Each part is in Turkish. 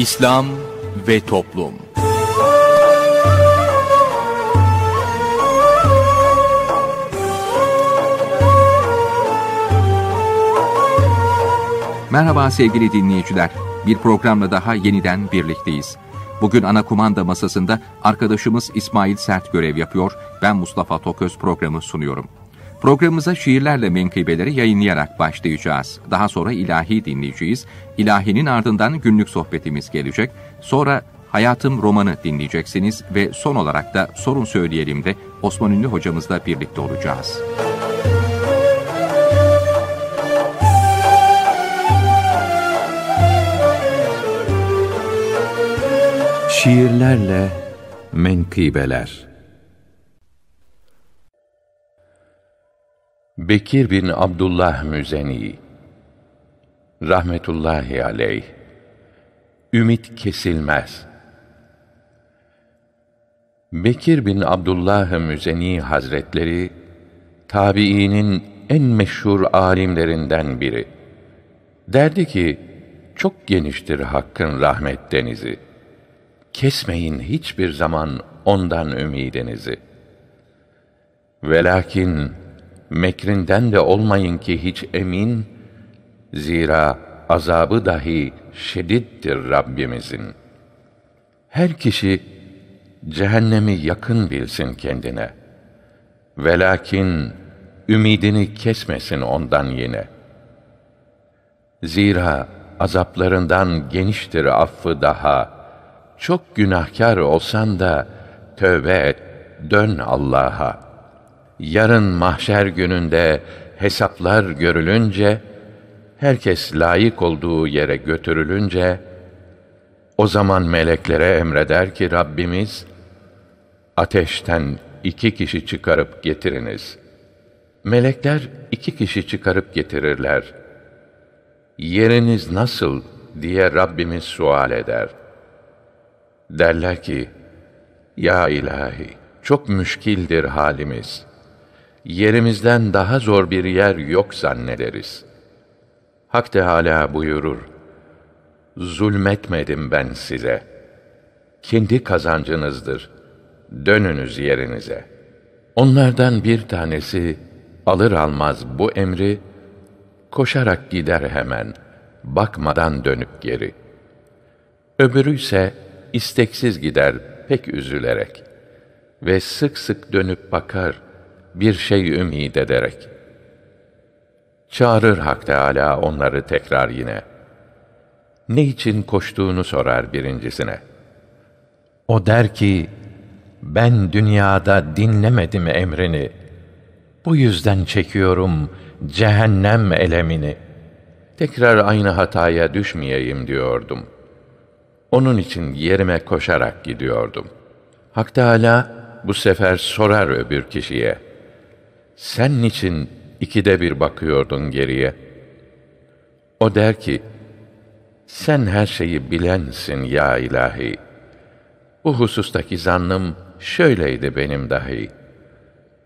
İslam ve Toplum Merhaba sevgili dinleyiciler. Bir programla daha yeniden birlikteyiz. Bugün ana kumanda masasında arkadaşımız İsmail Sert görev yapıyor. Ben Mustafa Toköz programı sunuyorum. Programımıza şiirlerle menkıbeleri yayınlayarak başlayacağız. Daha sonra ilahi dinleyeceğiz. İlahinin ardından günlük sohbetimiz gelecek. Sonra Hayatım romanı dinleyeceksiniz ve son olarak da Sorun Söyleyelim de Osman Ünlü hocamızla birlikte olacağız. Şiirlerle Menkıbeler Bekir bin Abdullah Müzeni Rahmetullahi aleyh Ümit kesilmez Bekir bin Abdullah Müzeni Hazretleri tabiinin en meşhur alimlerinden biri. Derdi ki, çok geniştir Hakk'ın rahmet denizi. Kesmeyin hiçbir zaman ondan ümidinizi. Velakin mekrinden de olmayın ki hiç emin, zira azabı dahi şediddir Rabbimizin. Her kişi cehennemi yakın bilsin kendine. Velakin ümidini kesmesin ondan yine. Zira azaplarından geniştir affı daha. Çok günahkar olsan da tövbe et, dön Allah'a. Yarın mahşer gününde hesaplar görülünce, herkes layık olduğu yere götürülünce, o zaman meleklere emreder ki Rabbimiz, ateşten iki kişi çıkarıp getiriniz. Melekler iki kişi çıkarıp getirirler. Yeriniz nasıl diye Rabbimiz sual eder. Derler ki, Ya ilahi, çok müşkildir halimiz. Yerimizden daha zor bir yer yok zannederiz. Hak Teâlâ buyurur, Zulmetmedim ben size. Kendi kazancınızdır. Dönünüz yerinize. Onlardan bir tanesi alır almaz bu emri koşarak gider hemen bakmadan dönüp geri. Öbürü ise isteksiz gider pek üzülerek ve sık sık dönüp bakar bir şey ümid ederek. Çağırır Hak Teâlâ onları tekrar yine ne için koştuğunu sorar birincisine. O der ki, ben dünyada dinlemedim emrini. Bu yüzden çekiyorum cehennem elemini. Tekrar aynı hataya düşmeyeyim diyordum. Onun için yerime koşarak gidiyordum. Hak Teâlâ bu sefer sorar öbür kişiye. Sen niçin ikide bir bakıyordun geriye? O der ki, sen her şeyi bilensin ya ilahi. Bu husustaki zannım şöyleydi benim dahi.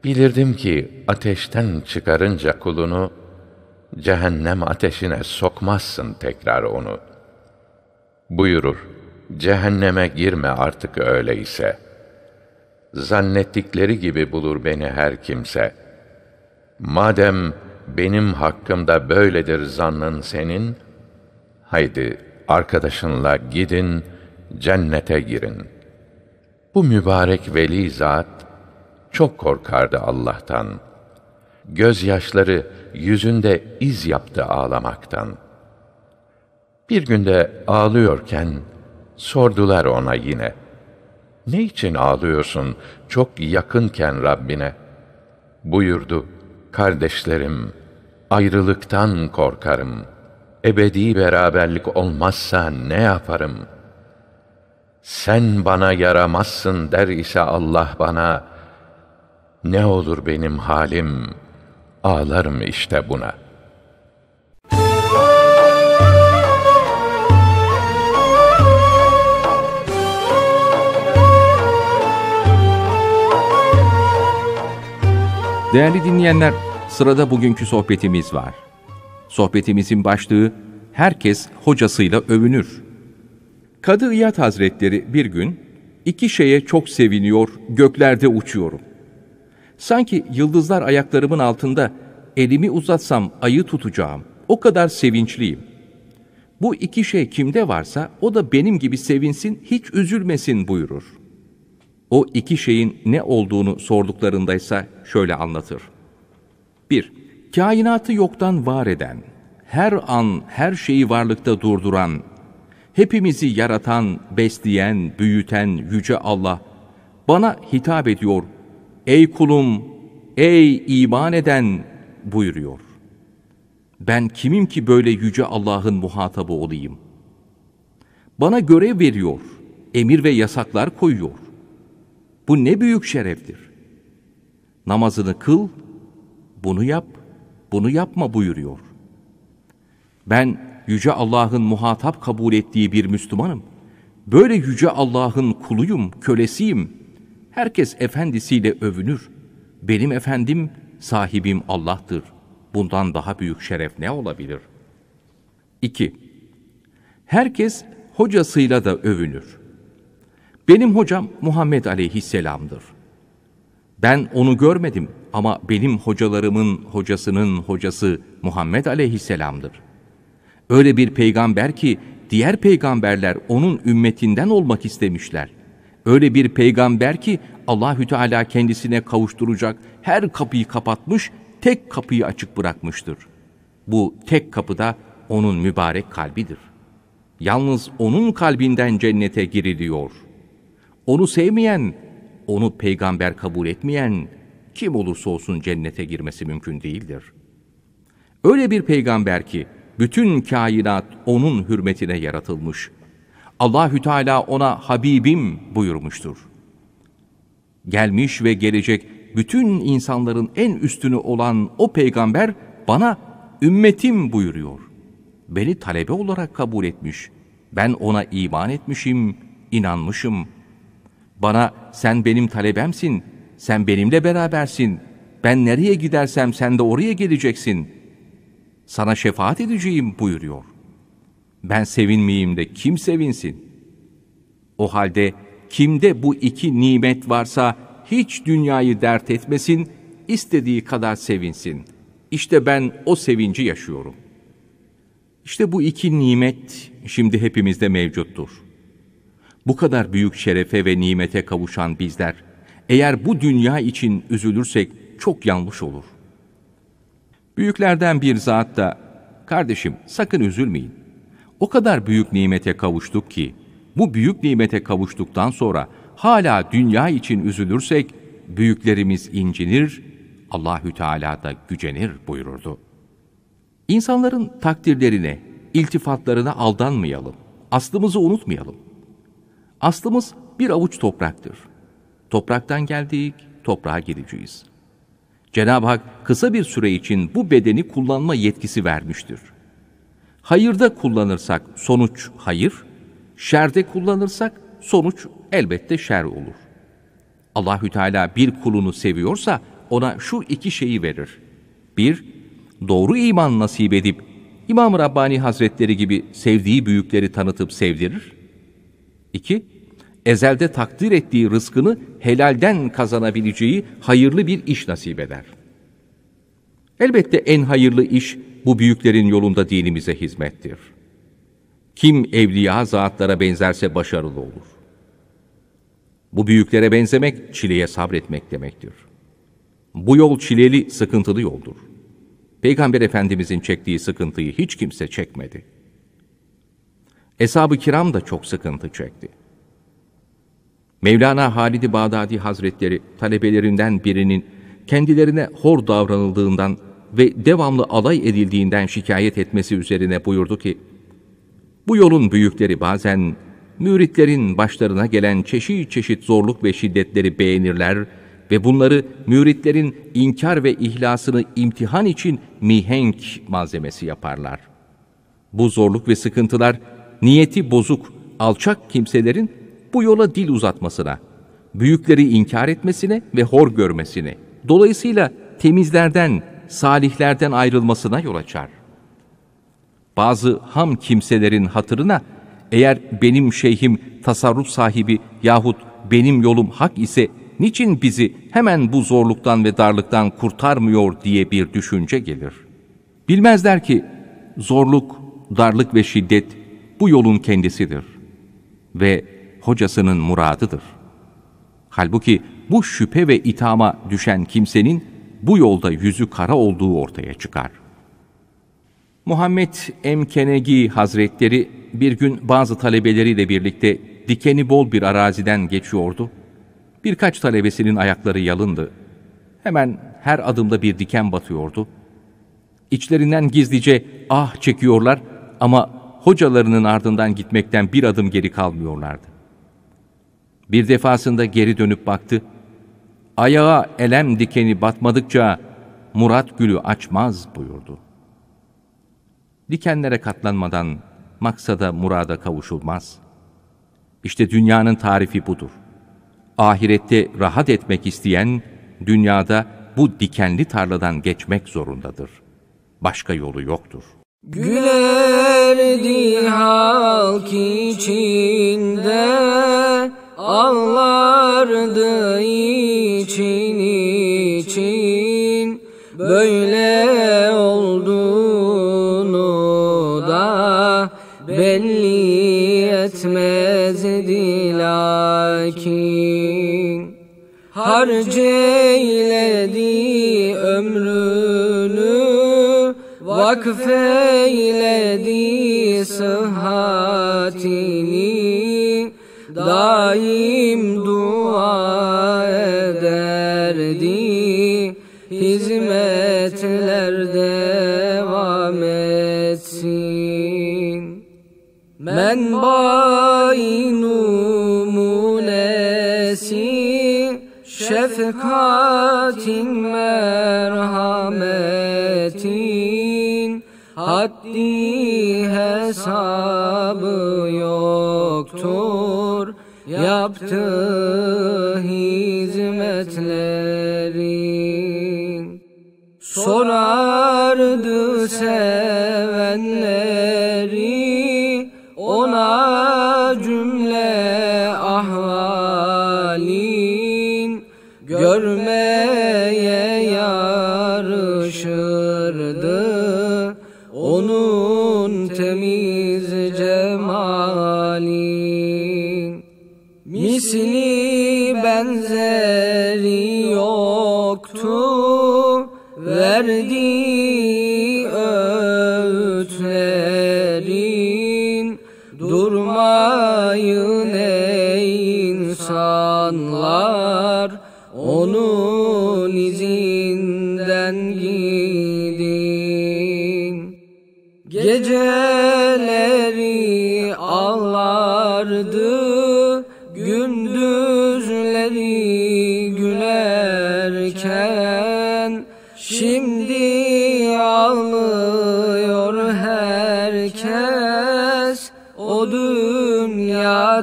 Bilirdim ki ateşten çıkarınca kulunu, cehennem ateşine sokmazsın tekrar onu. Buyurur, cehenneme girme artık öyleyse. Zannettikleri gibi bulur beni her kimse. Madem benim hakkımda böyledir zannın senin, Haydi arkadaşınla gidin, cennete girin. Bu mübarek veli zat çok korkardı Allah'tan. Gözyaşları yüzünde iz yaptı ağlamaktan. Bir günde ağlıyorken sordular ona yine. Ne için ağlıyorsun çok yakınken Rabbine? Buyurdu, kardeşlerim, ayrılıktan korkarım.'' ebedi beraberlik olmazsa ne yaparım? Sen bana yaramazsın der ise Allah bana, ne olur benim halim, ağlarım işte buna. Değerli dinleyenler, sırada bugünkü sohbetimiz var. Sohbetimizin başlığı herkes hocasıyla övünür. Kadı İyad Hazretleri bir gün, iki şeye çok seviniyor, göklerde uçuyorum. Sanki yıldızlar ayaklarımın altında, elimi uzatsam ayı tutacağım. O kadar sevinçliyim. Bu iki şey kimde varsa o da benim gibi sevinsin, hiç üzülmesin buyurur. O iki şeyin ne olduğunu sorduklarındaysa şöyle anlatır. 1. Kainatı yoktan var eden, her an her şeyi varlıkta durduran, hepimizi yaratan, besleyen, büyüten yüce Allah bana hitap ediyor. Ey kulum, ey iman eden buyuruyor. Ben kimim ki böyle yüce Allah'ın muhatabı olayım? Bana görev veriyor, emir ve yasaklar koyuyor. Bu ne büyük şereftir. Namazını kıl, bunu yap, bunu yapma buyuruyor. Ben yüce Allah'ın muhatap kabul ettiği bir Müslümanım. Böyle yüce Allah'ın kuluyum, kölesiyim. Herkes efendisiyle övünür. Benim efendim, sahibim Allah'tır. Bundan daha büyük şeref ne olabilir? 2. Herkes hocasıyla da övünür. Benim hocam Muhammed aleyhisselamdır. Ben onu görmedim ama benim hocalarımın hocasının hocası Muhammed aleyhisselamdır. Öyle bir peygamber ki diğer peygamberler onun ümmetinden olmak istemişler. Öyle bir peygamber ki Allahü Teala kendisine kavuşturacak her kapıyı kapatmış, tek kapıyı açık bırakmıştır. Bu tek kapı da onun mübarek kalbidir. Yalnız onun kalbinden cennete giriliyor. Onu sevmeyen, onu peygamber kabul etmeyen kim olursa olsun cennete girmesi mümkün değildir. Öyle bir peygamber ki bütün kainat onun hürmetine yaratılmış. Allahü Teala ona Habibim buyurmuştur. Gelmiş ve gelecek bütün insanların en üstünü olan o peygamber bana ümmetim buyuruyor. Beni talebe olarak kabul etmiş. Ben ona iman etmişim, inanmışım. Bana sen benim talebemsin, sen benimle berabersin. Ben nereye gidersem sen de oraya geleceksin. Sana şefaat edeceğim buyuruyor. Ben sevinmeyeyim de kim sevinsin? O halde kimde bu iki nimet varsa hiç dünyayı dert etmesin, istediği kadar sevinsin. İşte ben o sevinci yaşıyorum. İşte bu iki nimet şimdi hepimizde mevcuttur. Bu kadar büyük şerefe ve nimete kavuşan bizler, eğer bu dünya için üzülürsek çok yanlış olur. Büyüklerden bir zat da, kardeşim sakın üzülmeyin. O kadar büyük nimete kavuştuk ki, bu büyük nimete kavuştuktan sonra hala dünya için üzülürsek, büyüklerimiz incinir, Allahü Teala da gücenir buyururdu. İnsanların takdirlerine, iltifatlarına aldanmayalım. Aslımızı unutmayalım. Aslımız bir avuç topraktır. Topraktan geldik, toprağa gideceğiz. Cenab-ı Hak kısa bir süre için bu bedeni kullanma yetkisi vermiştir. Hayırda kullanırsak sonuç hayır, şerde kullanırsak sonuç elbette şer olur. Allahü Teala bir kulunu seviyorsa ona şu iki şeyi verir. Bir, doğru iman nasip edip İmam Rabbani Hazretleri gibi sevdiği büyükleri tanıtıp sevdirir. İki, ezelde takdir ettiği rızkını helalden kazanabileceği hayırlı bir iş nasip eder. Elbette en hayırlı iş bu büyüklerin yolunda dinimize hizmettir. Kim evliya zatlara benzerse başarılı olur. Bu büyüklere benzemek, çileye sabretmek demektir. Bu yol çileli, sıkıntılı yoldur. Peygamber Efendimizin çektiği sıkıntıyı hiç kimse çekmedi. Eshab-ı kiram da çok sıkıntı çekti. Mevlana Halid-i Bağdadi Hazretleri talebelerinden birinin kendilerine hor davranıldığından ve devamlı alay edildiğinden şikayet etmesi üzerine buyurdu ki, bu yolun büyükleri bazen müritlerin başlarına gelen çeşit çeşit zorluk ve şiddetleri beğenirler ve bunları müritlerin inkar ve ihlasını imtihan için mihenk malzemesi yaparlar. Bu zorluk ve sıkıntılar niyeti bozuk, alçak kimselerin bu yola dil uzatmasına, büyükleri inkar etmesine ve hor görmesine, dolayısıyla temizlerden, salihlerden ayrılmasına yol açar. Bazı ham kimselerin hatırına eğer benim şeyhim tasarruf sahibi yahut benim yolum hak ise niçin bizi hemen bu zorluktan ve darlıktan kurtarmıyor diye bir düşünce gelir. Bilmezler ki zorluk, darlık ve şiddet bu yolun kendisidir ve hocasının muradıdır. Halbuki bu şüphe ve ithama düşen kimsenin bu yolda yüzü kara olduğu ortaya çıkar. Muhammed Emkenegi Hazretleri bir gün bazı talebeleriyle birlikte dikeni bol bir araziden geçiyordu. Birkaç talebesinin ayakları yalındı. Hemen her adımda bir diken batıyordu. İçlerinden gizlice ah çekiyorlar ama hocalarının ardından gitmekten bir adım geri kalmıyorlardı. Bir defasında geri dönüp baktı. Ayağa elem dikeni batmadıkça Murat gülü açmaz buyurdu. Dikenlere katlanmadan maksada murada kavuşulmaz. İşte dünyanın tarifi budur. Ahirette rahat etmek isteyen, dünyada bu dikenli tarladan geçmek zorundadır. Başka yolu yoktur. Gülerdi halk içinde, ağlardı için için, böyle olduğunu da belli etmezdi lakin. Harceyledi ömrünü, vakfeyledi sıhhatini, daim dua ederdi, hizmetler devam etsin. Men bayi numunesi, şefkatin merhametin, haddi hesabı yoktur, yaptığı hizmetlerin. Sorardı sevenleri verdiği öğütlerin durmayın ey insanlar onun izinden gidin. Geceleri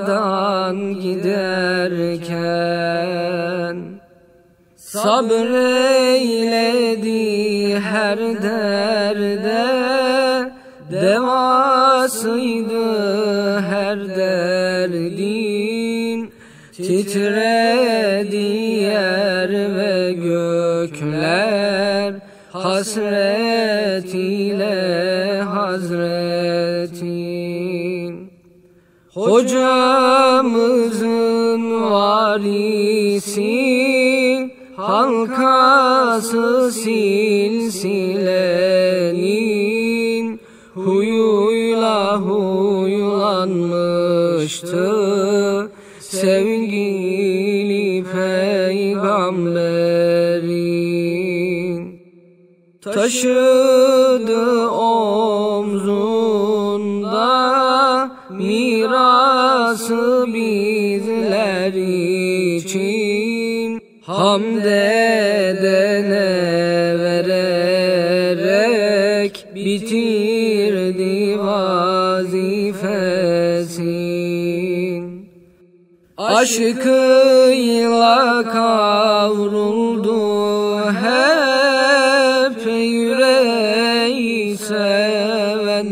dünyadan giderken Sabreyledi her derde. Devasıydı her derdin Titredi yer ve gökler. Hasret ile hazretin Hocamızın varisi halkası silsilenin huyuyla huylanmıştı. Sevgili peygamberin taşıdı bizler için hamd edene vererek bitirdi vazifesin aşkıyla kavruldu hep yüreği sevenlerin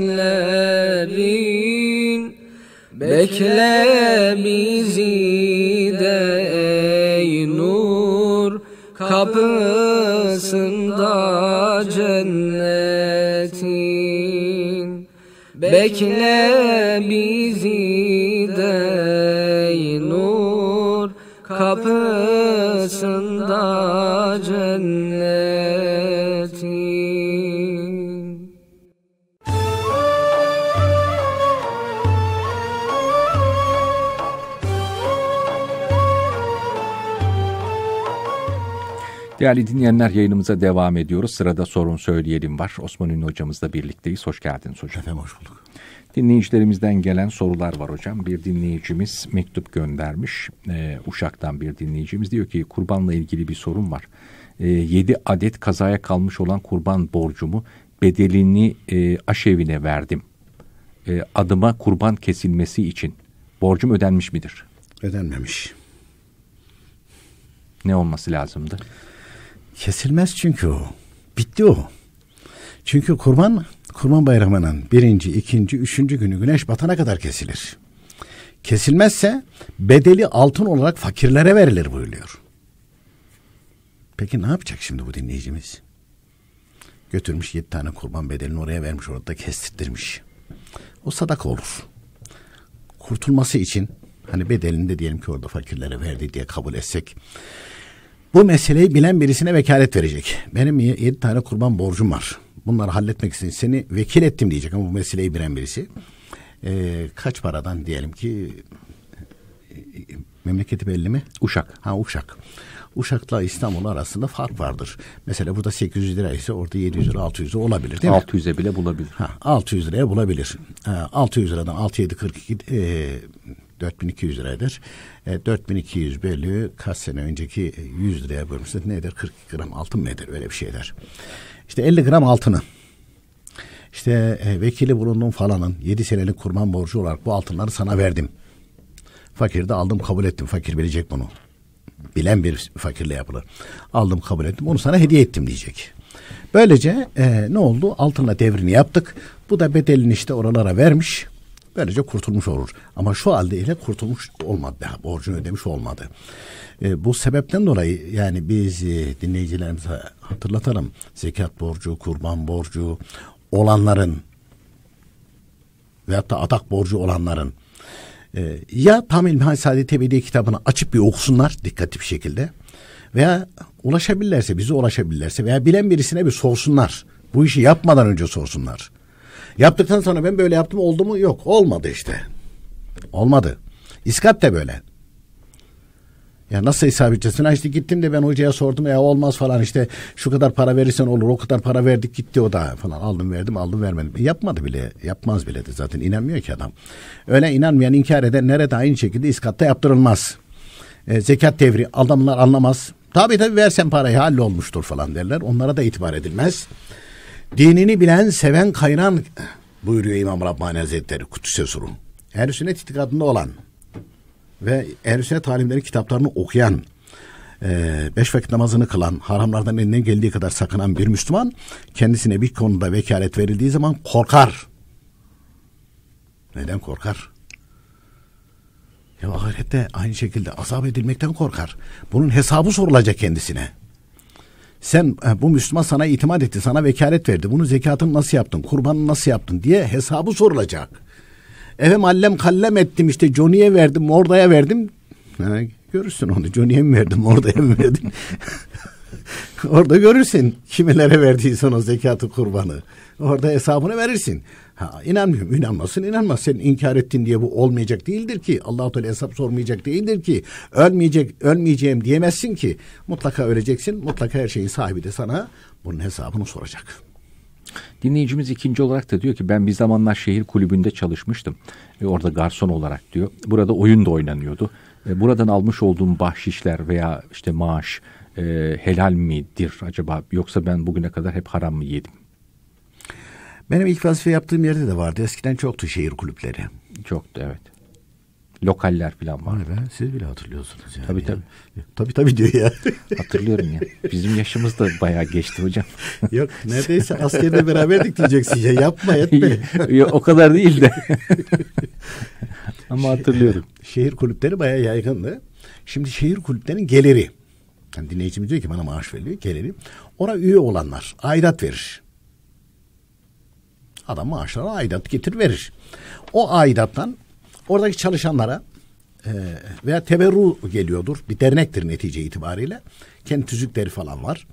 Bekle bizi de ey nur kapısında cennetin. Bekle bizi de ey nur kapısında cennetin Değerli dinleyenler yayınımıza devam ediyoruz. Sırada sorun söyleyelim var. Osman Ünlü hocamızla birlikteyiz. Hoş geldiniz hocam. Efendim hoş bulduk. Dinleyicilerimizden gelen sorular var hocam. Bir dinleyicimiz mektup göndermiş. Ee, Uşak'tan bir dinleyicimiz diyor ki kurbanla ilgili bir sorun var. Ee, 7 adet kazaya kalmış olan kurban borcumu bedelini e, aşevine verdim. E, adıma kurban kesilmesi için borcum ödenmiş midir? Ödenmemiş. Ne olması lazımdı? Kesilmez çünkü o. Bitti o. Çünkü kurban Kurban Bayramı'nın birinci, ikinci, üçüncü günü güneş batana kadar kesilir. Kesilmezse bedeli altın olarak fakirlere verilir buyuruyor. Peki ne yapacak şimdi bu dinleyicimiz? Götürmüş yedi tane kurban bedelini oraya vermiş orada kestirttirmiş. O sadaka olur. Kurtulması için hani bedelini de diyelim ki orada fakirlere verdi diye kabul etsek. Bu meseleyi bilen birisine vekalet verecek. Benim yedi tane kurban borcum var. Bunları halletmek için seni vekil ettim diyecek ama bu meseleyi bilen birisi. Ee, kaç paradan diyelim ki memleketi belli mi? Uşak. Ha Uşak. Uşak'la İstanbul arasında fark vardır. Mesela burada 800 lira ise orada 700 lira 600 lira olabilir değil mi? 600'e bile bulabilir. Ha, 600 liraya bulabilir. Ha, 600 liradan 6 7 42 e, 4200 liradır. E, 4200 bölü kaç sene önceki 100 liraya bölmüşsün nedir? 42 gram altın mı eder? Öyle bir şeyler. İşte 50 gram altını. İşte e, vekili bulunduğum falanın 7 senelik kurban borcu olarak bu altınları sana verdim. Fakir de aldım kabul ettim. Fakir bilecek bunu. Bilen bir fakirle yapılır. Aldım kabul ettim. Onu sana hediye ettim diyecek. Böylece e, ne oldu? Altınla devrini yaptık. Bu da bedelini işte oralara vermiş. Böylece kurtulmuş olur. Ama şu halde kurtulmuş olmadı daha. Borcunu ödemiş olmadı. E, bu sebepten dolayı yani biz e, dinleyicilerimize hatırlatalım. Zekat borcu, kurban borcu olanların veyahut da adak borcu olanların e, ya Tam İlmihal Saadet Ebedi kitabını açıp bir okusunlar dikkatli bir şekilde veya ulaşabilirlerse bize ulaşabilirlerse veya bilen birisine bir sorsunlar. Bu işi yapmadan önce sorsunlar. Yaptıktan sonra ben böyle yaptım oldu mu? Yok olmadı işte. Olmadı. İskat de böyle. Ya nasıl hesap edeceksin? İşte gittim de ben hocaya sordum ya olmaz falan işte şu kadar para verirsen olur o kadar para verdik gitti o da falan aldım verdim aldım vermedim. E, yapmadı bile yapmaz bile de zaten inanmıyor ki adam. Öyle inanmayan inkar eden nerede aynı şekilde iskatta yaptırılmaz. E, zekat devri adamlar anlamaz. Tabi tabi versen parayı hallolmuştur falan derler. Onlara da itibar edilmez. Dinini bilen, seven, kaynan buyuruyor İmam Rabbani Hazretleri Kutsi Surun. Ehl-i sünnet itikadında olan ve ehl-i sünnet alimleri kitaplarını okuyan, e, beş vakit namazını kılan, haramlardan elinden geldiği kadar sakınan bir Müslüman kendisine bir konuda vekalet verildiği zaman korkar. Neden korkar? Ya ahirette aynı şekilde azap edilmekten korkar. Bunun hesabı sorulacak kendisine. Sen e, bu Müslüman sana itimat etti, sana vekalet verdi. Bunu zekatını nasıl yaptın, kurbanını nasıl yaptın diye hesabı sorulacak. Efendim allem kallem ettim işte Johnny'ye verdim, Morda'ya verdim. Ha, görürsün onu Johnny'ye mi verdim, Morda'ya mı verdim? Orada görürsün kimilere verdiysen o zekatı kurbanı. Orada hesabını verirsin. Ha, inanmıyorum. İnanmasın inanmaz. Sen inkar ettin diye bu olmayacak değildir ki. allah Teala hesap sormayacak değildir ki. Ölmeyecek, ölmeyeceğim diyemezsin ki. Mutlaka öleceksin. Mutlaka her şeyin sahibi de sana bunun hesabını soracak. Dinleyicimiz ikinci olarak da diyor ki ben bir zamanlar şehir kulübünde çalışmıştım. E, orada garson olarak diyor. Burada oyun da oynanıyordu. E, buradan almış olduğum bahşişler veya işte maaş e, helal midir acaba yoksa ben bugüne kadar hep haram mı yedim? Benim ilk vazife yaptığım yerde de vardı. Eskiden çoktu şehir kulüpleri. Çoktu evet. Lokaller falan var. Be siz bile hatırlıyorsunuz yani. Tabii, tabii. Tabii tabii diyor ya. Hatırlıyorum ya. Bizim yaşımız da bayağı geçti hocam. Yok neredeyse askerde beraberdik diyeceksin ya. Yapma etme. Yok, o kadar değil de. Ama hatırlıyorum. Şehir kulüpleri bayağı yaygındı. Şimdi şehir kulüplerinin geliri. Yani dinleyicimiz diyor ki bana maaş veriliyor geliri. Ona üye olanlar aidat verir. Adam maaşlara aidat getir verir. O aidattan oradaki çalışanlara e, veya teberru geliyordur. Bir dernektir netice itibariyle. Kendi tüzükleri falan var.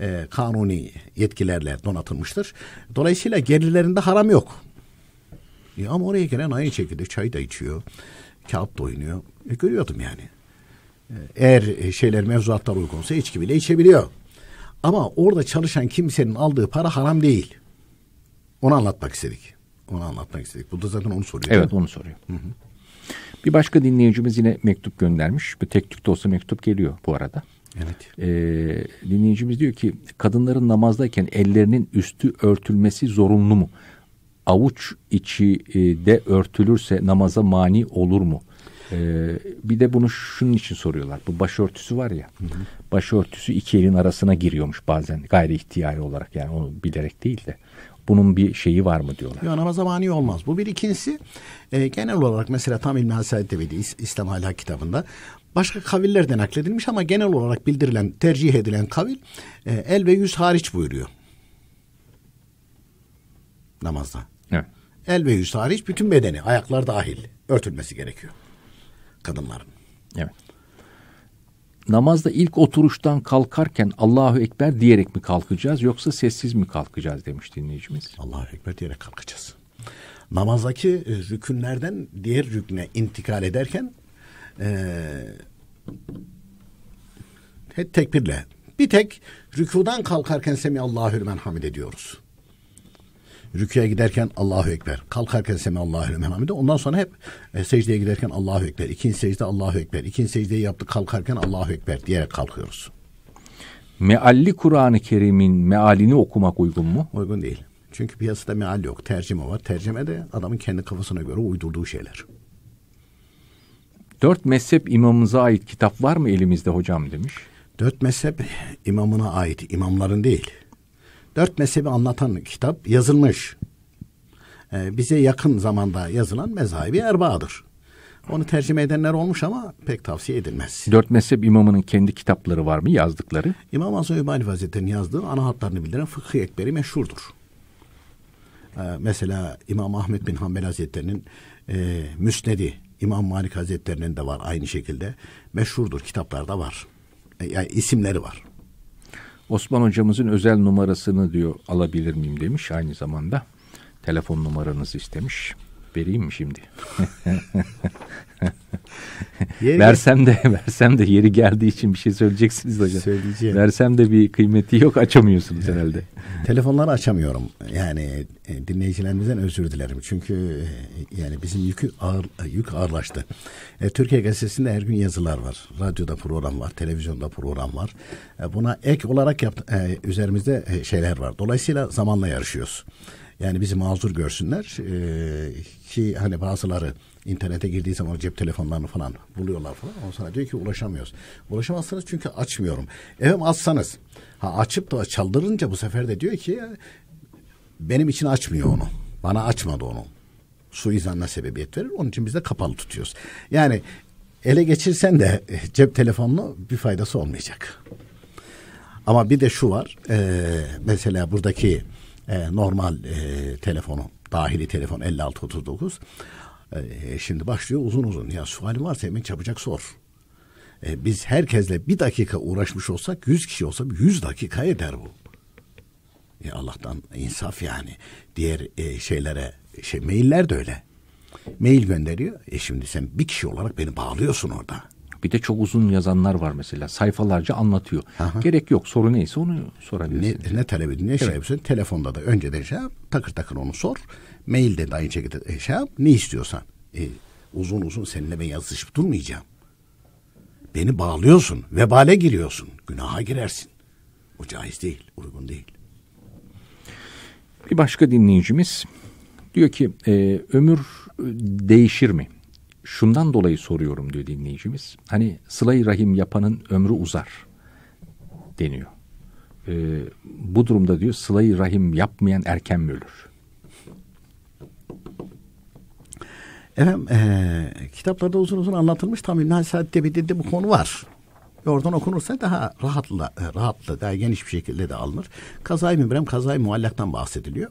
E, kanuni yetkilerle donatılmıştır. Dolayısıyla gelirlerinde haram yok. E, ama oraya gelen aynı şekilde çay da içiyor. Kağıt da oynuyor. E, görüyordum yani. E, eğer şeyler mevzuatlar uygunsa içki bile içebiliyor. Ama orada çalışan kimsenin aldığı para haram değil. Onu anlatmak istedik. Onu anlatmak istedik. Bu da zaten onu soruyor. Evet onu soruyor. Bir başka dinleyicimiz yine mektup göndermiş. Bir tek tük de olsa mektup geliyor bu arada. Evet. Ee, dinleyicimiz diyor ki kadınların namazdayken ellerinin üstü örtülmesi zorunlu mu? Avuç içi e, de örtülürse namaza mani olur mu? Ee, bir de bunu şunun için soruyorlar. Bu başörtüsü var ya. Başörtüsü iki elin arasına giriyormuş bazen gayri ihtiyari olarak yani onu bilerek değil de. Bunun bir şeyi var mı diyorlar. Yok namaza mani olmaz. Bu bir ikincisi e, genel olarak mesela tam İlmi Hasadet Devedi İslam Ahlak kitabında başka kaviller de nakledilmiş ama genel olarak bildirilen, tercih edilen kavil e, el ve yüz hariç buyuruyor. Namazda. Evet. El ve yüz hariç bütün bedeni, ayaklar dahil örtülmesi gerekiyor. Kadınların. Evet. Namazda ilk oturuştan kalkarken Allahu Ekber diyerek mi kalkacağız yoksa sessiz mi kalkacağız demiş dinleyicimiz. Allahu Ekber diyerek kalkacağız. Namazdaki e, rükünlerden diğer rükne intikal ederken e, hep tekbirle bir tek rükudan kalkarken Semi Allahu lümen hamid ediyoruz. Rüküye giderken Allahu Ekber. Kalkarken Semi Allahu lümen hamide. Ondan sonra hep e, secdeye giderken Allahu Ekber. İkinci secde Allahu Ekber. İkinci secdeyi yaptık kalkarken Allahu Ekber diyerek kalkıyoruz. Mealli Kur'an-ı Kerim'in mealini okumak uygun mu? Uygun değil. Çünkü piyasada meal yok. Tercüme var. Tercüme de adamın kendi kafasına göre uydurduğu şeyler. Dört mezhep imamımıza ait kitap var mı elimizde hocam demiş. Dört mezhep imamına ait, imamların değil. Dört mezhebi anlatan kitap yazılmış. Ee, bize yakın zamanda yazılan Mezhebi Erba'dır. Onu tercüme edenler olmuş ama pek tavsiye edilmez. Dört mezhep imamının kendi kitapları var mı yazdıkları? İmam Azam İbn Hazretleri'nin yazdığı ana hatlarını bildiren Fıkıh Ekberi meşhurdur. Ee, mesela İmam Ahmet bin Hanbel Hazretleri'nin e, Müsnedi, İmam Malik Hazretleri'nin de var aynı şekilde. Meşhurdur, kitaplarda var. E, yani isimleri var. Osman hocamızın özel numarasını diyor alabilir miyim demiş aynı zamanda. Telefon numaranızı istemiş. Vereyim mi şimdi? Yeri- versem de versem de yeri geldiği için bir şey söyleyeceksiniz hocam. Söyleyeceğim. Versem de bir kıymeti yok açamıyorsunuz herhalde. Telefonları açamıyorum. Yani e, dinleyicilerimizden özür dilerim. Çünkü e, yani bizim yükü ağır, yük ağırlaştı. E, Türkiye Gazetesi'nde her gün yazılar var. Radyoda program var, televizyonda program var. E, buna ek olarak yap, e, üzerimizde e, şeyler var. Dolayısıyla zamanla yarışıyoruz. Yani bizi mazur görsünler e, ki hani bazıları internete girdiği zaman cep telefonlarını falan buluyorlar falan. Ondan sonra diyor ki ulaşamıyoruz. Ulaşamazsınız çünkü açmıyorum. Evet açsanız. Ha açıp da çaldırınca bu sefer de diyor ki benim için açmıyor onu. Bana açmadı onu. Suizanla sebebiyet verir. Onun için biz de kapalı tutuyoruz. Yani ele geçirsen de e, cep telefonunu bir faydası olmayacak. Ama bir de şu var. e, mesela buradaki e, normal e, telefonu, dahili telefon 5639 e, şimdi başlıyor uzun uzun. Ya sualin varsa hemen çabucak sor. E, biz herkesle bir dakika uğraşmış olsak 100 kişi olsa 100 dakika eder bu. Ya Allah'tan insaf yani. Diğer e, şeylere şey mailler de öyle. Mail gönderiyor. E şimdi sen bir kişi olarak beni bağlıyorsun orada. Bir de çok uzun yazanlar var mesela. Sayfalarca anlatıyor. Aha. Gerek yok. Soru neyse onu Ne, sorabilirsiniz. ne talep edin, ne şey yapıyorsun? Telefonda da önceden şey yap, takır takır onu sor. Mailde de aynı şekilde e, şey yap, ne istiyorsan. E, uzun uzun seninle ben yazışıp durmayacağım. Beni bağlıyorsun, vebale giriyorsun, günaha girersin. O caiz değil, uygun değil. Bir başka dinleyicimiz diyor ki e, ömür e, değişir mi? şundan dolayı soruyorum diyor dinleyicimiz. Hani sıla rahim yapanın ömrü uzar deniyor. Ee, bu durumda diyor sıla rahim yapmayan erken mi ölür? Efendim e, kitaplarda uzun uzun anlatılmış tam İlmihal Saadet'te de bu konu var. Ve oradan okunursa daha rahatla, rahatla daha geniş bir şekilde de alınır. Kazay mübrem, kazay muallaktan bahsediliyor.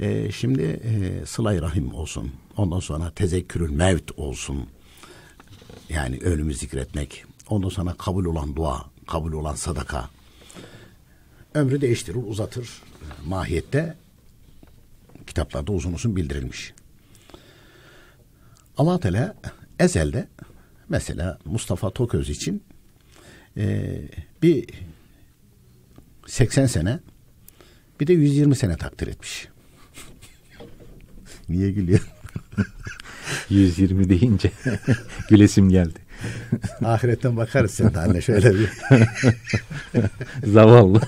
E, şimdi e, sılay rahim olsun. Ondan sonra tezekkürül mevt olsun. Yani ölümü zikretmek. Ondan sonra kabul olan dua, kabul olan sadaka. Ömrü değiştirir, uzatır. Mahiyette kitaplarda uzun uzun bildirilmiş. Allah Teala ezelde mesela Mustafa Toköz için e, bir 80 sene bir de 120 sene takdir etmiş. Niye gülüyor? 120 deyince gülesim geldi. Ahiretten bakarız sen de anne şöyle bir. Zavallı.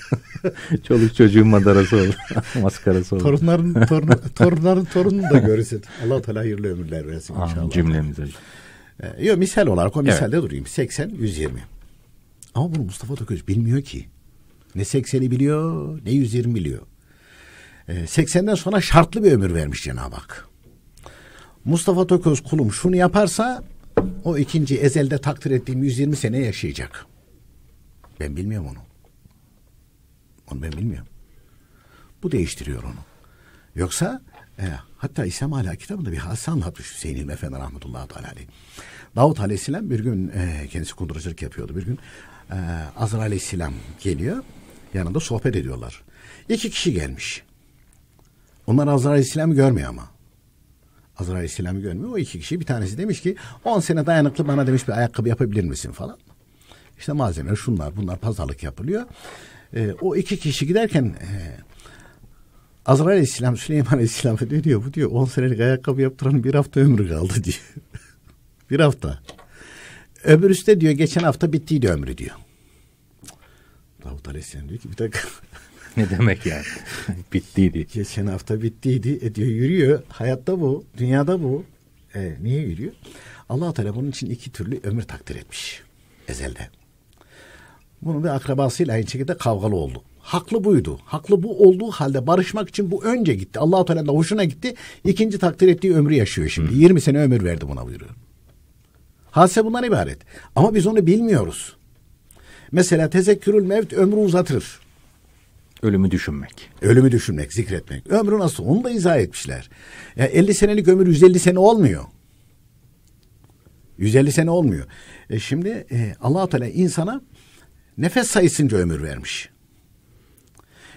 Çoluk çocuğun madarası olur. Maskarası olur. torunların torun, torunların torununu da görürsün. Allah Teala hayırlı ömürler versin inşallah. Amin cümlemize. Ee, yok misal olarak o misalde durayım. 80 120. Ama bunu Mustafa Toköz bilmiyor ki. Ne 80'i biliyor ne 120 biliyor. Ee, 80'den sonra şartlı bir ömür vermiş Cenab-ı Hak. Mustafa Toköz kulum şunu yaparsa o ikinci ezelde takdir ettiğim 120 sene yaşayacak. Ben bilmiyorum onu. Onu ben bilmiyorum. Bu değiştiriyor onu. Yoksa e, hatta İslam Hala kitabında bir hadise anlatmış Hüseyin İlmi Efendi rahmetullahi teala. Davut Aleyhisselam bir gün e, kendisi kunduracılık yapıyordu. Bir gün e, Azrail Aleyhisselam geliyor. Yanında sohbet ediyorlar. İki kişi gelmiş. Onlar Azrail Aleyhisselam'ı görmüyor ama. Azrail Aleyhisselam'ı görmüyor. O iki kişi bir tanesi demiş ki 10 sene dayanıklı bana demiş bir ayakkabı yapabilir misin falan. İşte malzemeler şunlar bunlar pazarlık yapılıyor. E, o iki kişi giderken e, Azrail Aleyhisselam Süleyman Aleyhisselam'a diyor bu diyor 10 senelik ayakkabı yaptıran bir hafta ömrü kaldı diyor. bir hafta. Öbürüsü de diyor geçen hafta bittiydi ömrü diyor. Davut Aleyhisselam diyor ki bir dakika. Ne demek yani? bittiydi. Geçen hafta bittiydi. E diyor yürüyor. Hayatta bu. Dünyada bu. E, niye yürüyor? allah Teala bunun için iki türlü ömür takdir etmiş. Ezelde. Bunun bir akrabasıyla aynı şekilde kavgalı oldu. Haklı buydu. Haklı bu olduğu halde barışmak için bu önce gitti. allah Teala da hoşuna gitti. İkinci takdir ettiği ömrü yaşıyor şimdi. Hmm. 20 sene ömür verdi buna buyuruyor. Hadise bundan ibaret. Ama biz onu bilmiyoruz. Mesela tezekkürül mevt ömrü uzatır. Ölümü düşünmek. Ölümü düşünmek, zikretmek. Ömrü nasıl? Onu da izah etmişler. Ya 50 senelik ömür 150 sene olmuyor. 150 sene olmuyor. E şimdi e, allah Teala insana nefes sayısınca ömür vermiş.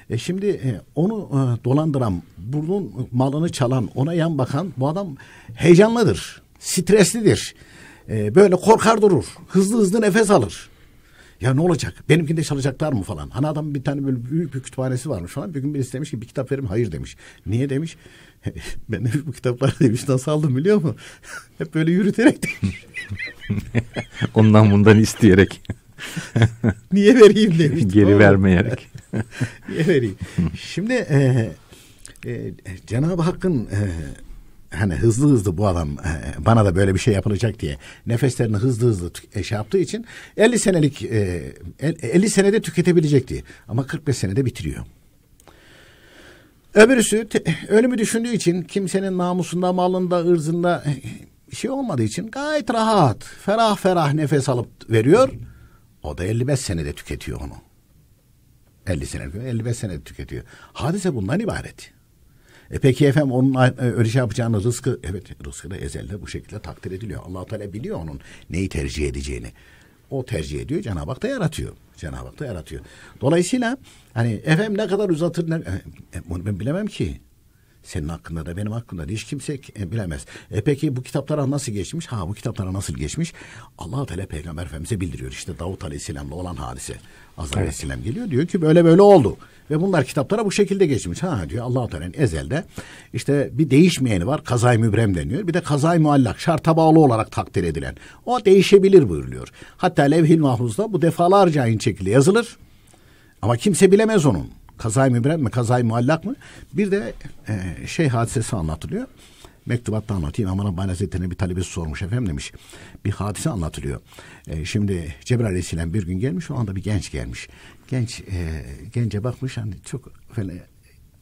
E şimdi e, onu e, dolandıran, bunun malını çalan, ona yan bakan bu adam heyecanlıdır, streslidir. E, böyle korkar durur, hızlı hızlı nefes alır. Ya ne olacak? Benimkinde çalacaklar mı falan. Hani adam bir tane böyle büyük bir kütüphanesi varmış falan. Bir gün birisi demiş ki bir kitap verim. Hayır demiş. Niye demiş? ben de bu kitapları demiş nasıl aldım biliyor musun? Hep böyle yürüterek demiş. Ondan bundan isteyerek. Niye vereyim demiş. Geri vermeyerek. Niye vereyim? Şimdi e, e, Cenab-ı Hakk'ın e, hani hızlı hızlı bu adam e, bana da böyle bir şey yapılacak diye nefeslerini hızlı hızlı e, şey yaptığı için 50 senelik e, 50 senede tüketebilecek diye ama 45 senede bitiriyor. Öbürüsü ölümü düşündüğü için kimsenin namusunda, malında, ırzında şey olmadığı için gayet rahat, ferah ferah nefes alıp veriyor. O da 55 senede tüketiyor onu. 50 sene, 55 senede tüketiyor. Hadise bundan ibaret. E peki efendim onun e, öyle şey yapacağını rızkı evet rızkı da ezelde bu şekilde takdir ediliyor. Allah Teala biliyor onun neyi tercih edeceğini. O tercih ediyor Cenab-ı Hak da yaratıyor. Cenab-ı Hak da yaratıyor. Dolayısıyla hani efendim ne kadar uzatır ne, e, e, bunu ben bilemem ki. Senin hakkında da benim hakkında da hiç kimse e, bilemez. E peki bu kitaplara nasıl geçmiş? Ha bu kitaplara nasıl geçmiş? allah Teala Peygamber Efendimiz'e bildiriyor. İşte Davut Aleyhisselam'la olan hadise. Azrail evet. Aleyhisselam geliyor diyor ki böyle böyle oldu. Ve bunlar kitaplara bu şekilde geçmiş. Ha diyor allah Teala'nın ezelde işte bir değişmeyeni var. Kazay mübrem deniyor. Bir de kazay muallak şarta bağlı olarak takdir edilen. O değişebilir buyuruluyor. Hatta levh-i mahfuzda bu defalarca aynı şekilde yazılır. Ama kimse bilemez onun. Kazay mübrem mi, kazay muallak mı? Bir de e, şey hadisesi anlatılıyor. Mektubatta anlatayım. Ama Rabbani Hazretleri'ne bir talebesi sormuş efendim demiş. Bir hadise anlatılıyor. E, şimdi Cebrail Aleyhisselam bir gün gelmiş. O anda bir genç gelmiş. Genç e, gence bakmış hani çok böyle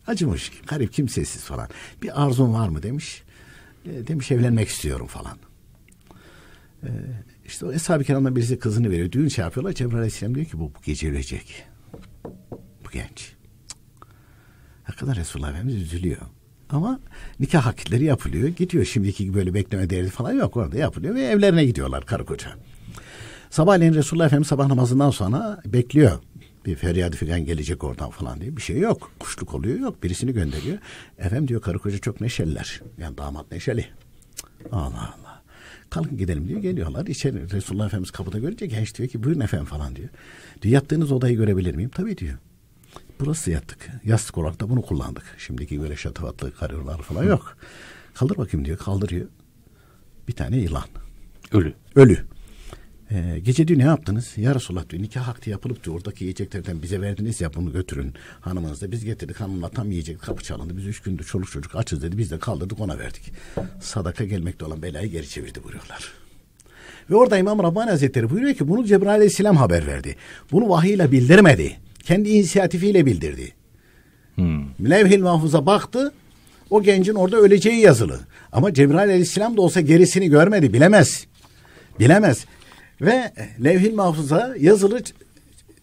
acımış. Garip kimsesiz falan. Bir arzun var mı demiş. E, demiş evlenmek istiyorum falan. E, işte o Eshab-ı Kiram'dan birisi kızını veriyor. Düğün şey yapıyorlar. Cebrail Aleyhisselam diyor ki bu, bu gece ölecek. Bu genç. Kadar Resulullah Efendimiz üzülüyor. Ama nikah hakikleri yapılıyor. Gidiyor şimdiki gibi böyle bekleme değeri falan yok orada yapılıyor ve evlerine gidiyorlar karı koca. Sabahleyin Resulullah Efendimiz sabah namazından sonra bekliyor. Bir feryadı figan gelecek oradan falan diye bir şey yok. Kuşluk oluyor yok. Birisini gönderiyor. Efendim diyor karı koca çok neşeliler. Yani damat neşeli. Allah Allah. Kalkın gidelim diyor. Geliyorlar. İçeri Resulullah Efendimiz kapıda görünce genç diyor ki buyurun efendim falan diyor. Diyor yattığınız odayı görebilir miyim? Tabii diyor. Burası yattık. Yastık olarak da bunu kullandık. Şimdiki böyle şatafatlı karyolar falan yok. Kaldır bakayım diyor. Kaldırıyor. Bir tane yılan. Ölü. Ölü. Ee, gece diyor ne yaptınız? Ya Resulallah diyor nikah akdi yapılıp diyor oradaki yiyeceklerden bize verdiniz ya bunu götürün hanımınızda. Biz getirdik hanımla tam yiyecek kapı çalındı. Biz üç gündür çoluk çocuk açız dedi. Biz de kaldırdık ona verdik. Sadaka gelmekte olan belayı geri çevirdi buyuruyorlar. Ve orada İmam Rabbani Hazretleri buyuruyor ki bunu Cebrail Aleyhisselam haber verdi. Bunu vahiyle bildirmedi. Kendi inisiyatifiyle bildirdi. Hmm. Levh-i Mahfuz'a baktı. O gencin orada öleceği yazılı. Ama Cebrail Aleyhisselam da olsa gerisini görmedi. Bilemez. Bilemez. Ve levh-i mahfuza yazılı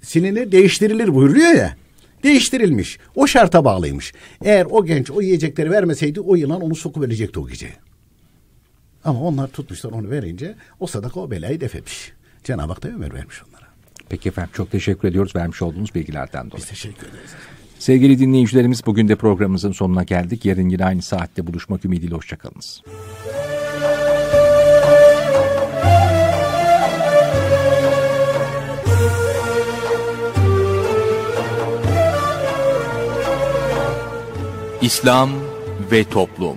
silinir değiştirilir buyuruyor ya. Değiştirilmiş. O şarta bağlıymış. Eğer o genç o yiyecekleri vermeseydi o yılan onu sokuverecekti o gece. Ama onlar tutmuşlar onu verince o sadaka o belayı defetmiş. Cenab-ı Hak da ömür vermiş onlara. Peki efendim çok teşekkür ediyoruz vermiş olduğunuz bilgilerden dolayı. Biz teşekkür ederiz. Sevgili dinleyicilerimiz bugün de programımızın sonuna geldik. Yarın yine aynı saatte buluşmak ümidiyle hoşçakalınız. İslam ve Toplum